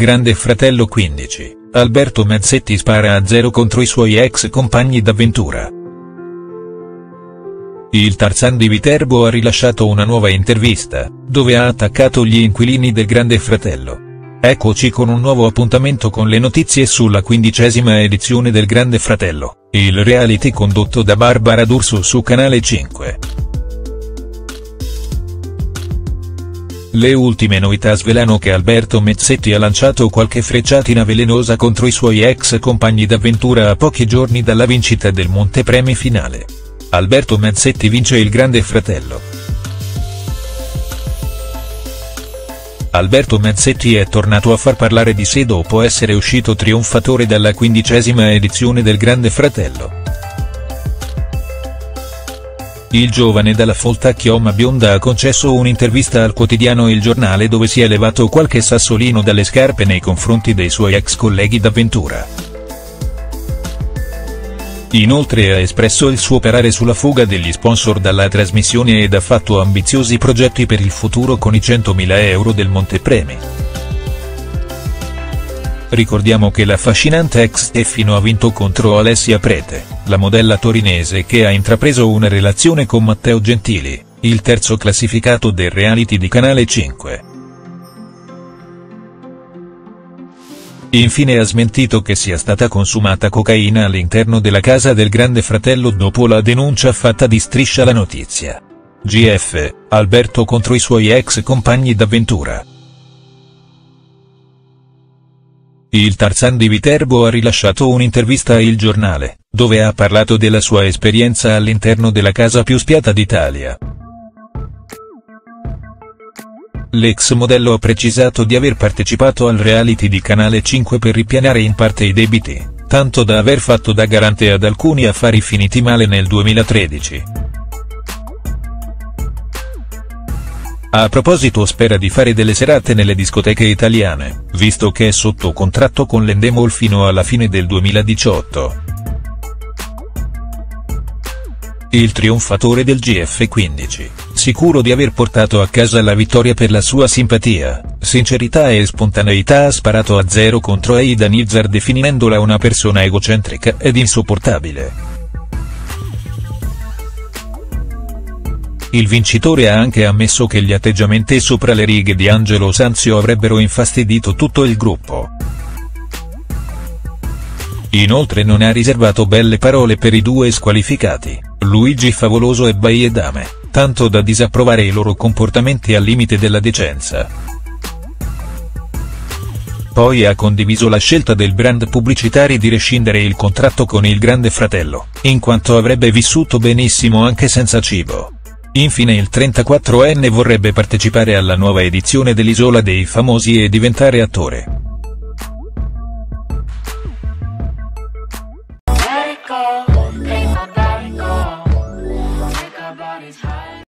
Grande Fratello 15, Alberto Mazzetti spara a zero contro i suoi ex compagni d'avventura. Il Tarzan di Viterbo ha rilasciato una nuova intervista, dove ha attaccato gli inquilini del Grande Fratello. Eccoci con un nuovo appuntamento con le notizie sulla quindicesima edizione del Grande Fratello, il reality condotto da Barbara D'Urso su Canale 5. Le ultime novità svelano che Alberto Mezzetti ha lanciato qualche frecciatina velenosa contro i suoi ex compagni d'avventura a pochi giorni dalla vincita del Montepremi finale. Alberto Mezzetti vince il Grande Fratello. Alberto Mazzetti è tornato a far parlare di sé dopo essere uscito trionfatore dalla quindicesima edizione del Grande Fratello. Il giovane dalla folta chioma bionda ha concesso un'intervista al quotidiano Il Giornale dove si è levato qualche sassolino dalle scarpe nei confronti dei suoi ex colleghi d'avventura. Inoltre ha espresso il suo parere sulla fuga degli sponsor dalla trasmissione ed ha fatto ambiziosi progetti per il futuro con i 100.000 euro del Montepremi. Ricordiamo che l'affascinante ex Stefano ha vinto contro Alessia Prete, la modella torinese che ha intrapreso una relazione con Matteo Gentili, il terzo classificato del reality di Canale 5. Infine ha smentito che sia stata consumata cocaina all'interno della casa del grande fratello dopo la denuncia fatta di Striscia la Notizia. GF, Alberto contro i suoi ex compagni d'avventura. Il Tarzan di Viterbo ha rilasciato un'intervista a Il Giornale, dove ha parlato della sua esperienza all'interno della casa più spiata d'Italia. L'ex modello ha precisato di aver partecipato al reality di Canale 5 per ripianare in parte i debiti, tanto da aver fatto da garante ad alcuni affari finiti male nel 2013. A proposito spera di fare delle serate nelle discoteche italiane, visto che è sotto contratto con l'Endemol fino alla fine del 2018. Il trionfatore del GF15, sicuro di aver portato a casa la vittoria per la sua simpatia, sincerità e spontaneità ha sparato a zero contro Aida Nizar definendola una persona egocentrica ed insopportabile. Il vincitore ha anche ammesso che gli atteggiamenti sopra le righe di Angelo Sanzio avrebbero infastidito tutto il gruppo. Inoltre non ha riservato belle parole per i due squalificati. Luigi Favoloso e Baie Dame, tanto da disapprovare i loro comportamenti al limite della decenza. Poi ha condiviso la scelta del brand pubblicitari di rescindere il contratto con il Grande Fratello, in quanto avrebbe vissuto benissimo anche senza cibo. Infine il 34enne vorrebbe partecipare alla nuova edizione dell'Isola dei Famosi e diventare attore. Ecco.